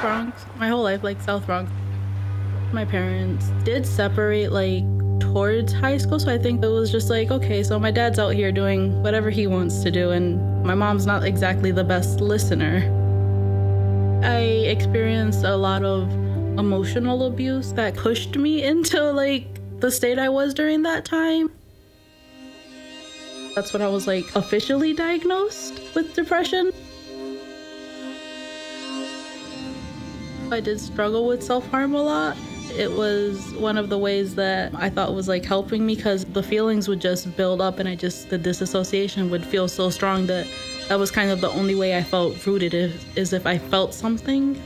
Bronx. My whole life, like South Bronx. My parents did separate like towards high school, so I think it was just like, okay, so my dad's out here doing whatever he wants to do, and my mom's not exactly the best listener. I experienced a lot of emotional abuse that pushed me into like the state I was during that time. That's when I was like officially diagnosed with depression. I did struggle with self harm a lot. It was one of the ways that I thought was like helping me because the feelings would just build up and I just, the disassociation would feel so strong that that was kind of the only way I felt rooted is, is if I felt something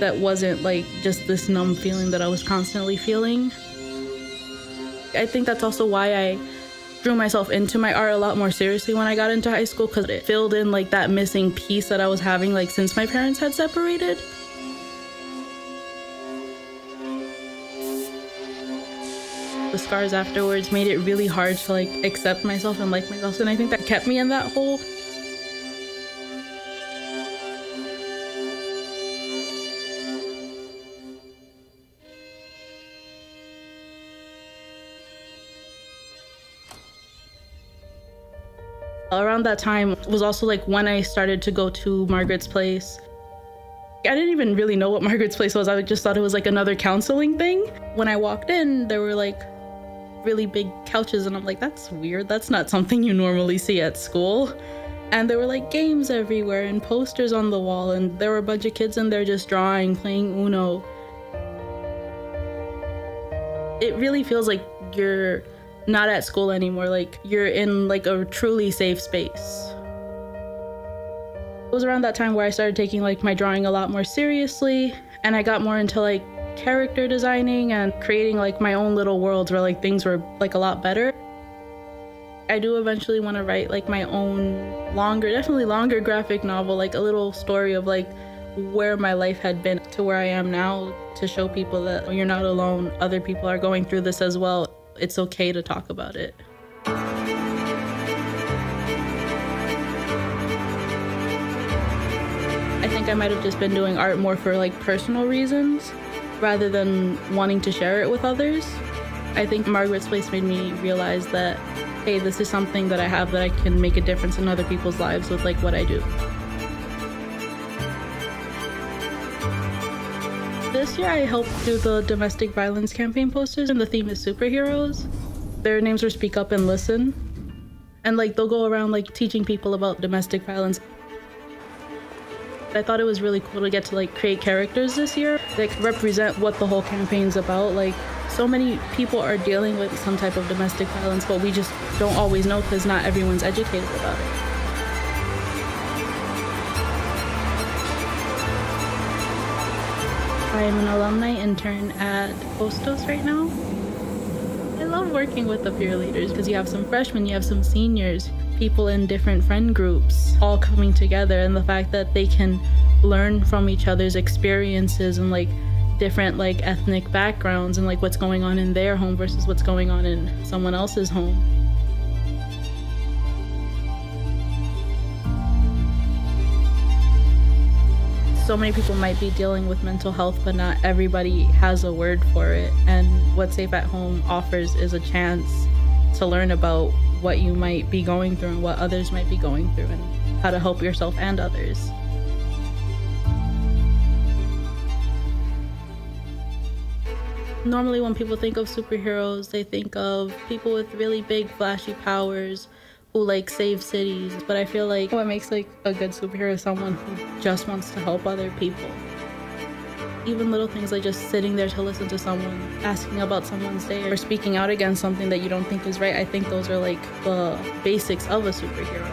that wasn't like just this numb feeling that I was constantly feeling. I think that's also why I drew myself into my art a lot more seriously when I got into high school because it filled in like that missing piece that I was having like since my parents had separated. The scars afterwards made it really hard to like accept myself and like myself and I think that kept me in that hole. Around that time was also like when I started to go to Margaret's place. I didn't even really know what Margaret's place was. I just thought it was like another counseling thing. When I walked in, there were like really big couches and I'm like, that's weird. That's not something you normally see at school. And there were like games everywhere and posters on the wall and there were a bunch of kids in there just drawing, playing Uno. It really feels like you're not at school anymore. Like you're in like a truly safe space. It was around that time where I started taking like my drawing a lot more seriously and I got more into like character designing and creating like my own little worlds where like things were like a lot better. I do eventually want to write like my own longer, definitely longer graphic novel, like a little story of like where my life had been to where I am now to show people that you're not alone. Other people are going through this as well it's okay to talk about it. I think I might have just been doing art more for like personal reasons rather than wanting to share it with others. I think Margaret's Place made me realize that, hey, this is something that I have that I can make a difference in other people's lives with like what I do. This year I helped do the domestic violence campaign posters and the theme is superheroes. Their names are Speak Up and Listen. And like they'll go around like teaching people about domestic violence. I thought it was really cool to get to like create characters this year that represent what the whole campaign's about. Like so many people are dealing with some type of domestic violence, but we just don't always know because not everyone's educated about it. I'm an alumni intern at Hostos right now. I love working with the peer leaders because you have some freshmen, you have some seniors, people in different friend groups all coming together, and the fact that they can learn from each other's experiences and like different like ethnic backgrounds and like what's going on in their home versus what's going on in someone else's home. so many people might be dealing with mental health, but not everybody has a word for it. And what Safe at Home offers is a chance to learn about what you might be going through and what others might be going through and how to help yourself and others. Normally, when people think of superheroes, they think of people with really big, flashy powers who like save cities. But I feel like what makes like a good superhero is someone who just wants to help other people. Even little things like just sitting there to listen to someone, asking about someone's day, or speaking out against something that you don't think is right. I think those are like the basics of a superhero.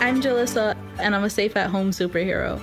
I'm Julissa, and I'm a safe at home superhero.